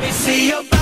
me see your body.